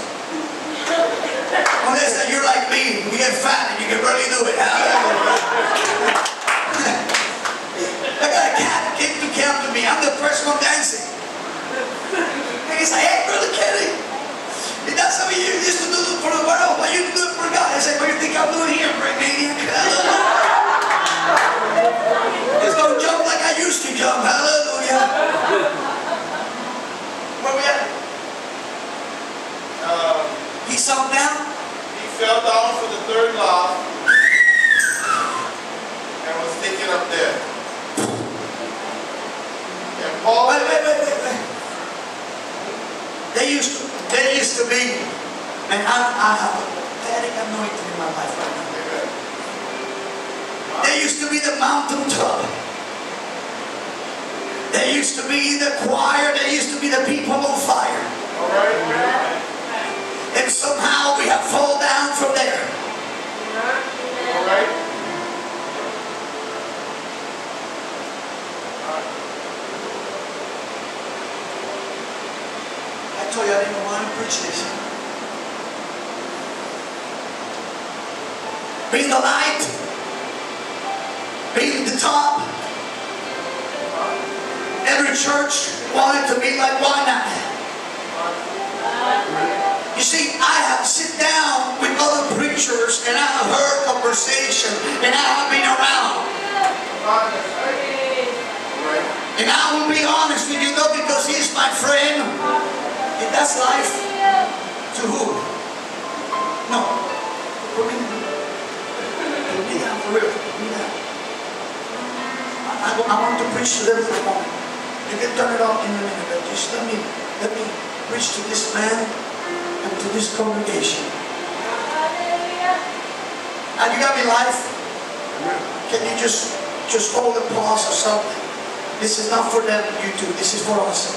Unless you're like me, you get fat and you can barely do it. Hallelujah. I got a cat that came to camp to me. I'm the first one dancing. And he's like, hey, brother Kenny, that's how you used to do it for the world, but you do it for God. I said, what do you think I'm doing here, great maniac? Hallelujah. Just don't jump like I used to jump. Hallelujah. Where we at? Uh, He sunk down? he fell down for the third laugh and was taken up there. And Paul, Wait, wait, wait, wait, wait. They used to, they used to be, and I, I have a pathetic anointing in my life right now. They used to be the mountaintop. They used to be the choir. They used to be the people on fire. all right, And somehow we have fallen down from there. all right. Told you I didn't want. Being the light, being the top. Every church wanted to be like Waianae? You see, I have sit down with other preachers and I have heard conversation and I have been around. And I will be honest with you, not because he's my friend. If that's life, to who? No. Put me. Put me down for real. Put me down. I, I, I want to preach to them for a moment. You can turn it off in a minute, but just let me let me preach to this man and to this congregation. And you got me live? Can you just just hold the pause or something? This is not for them, you two. This is for us.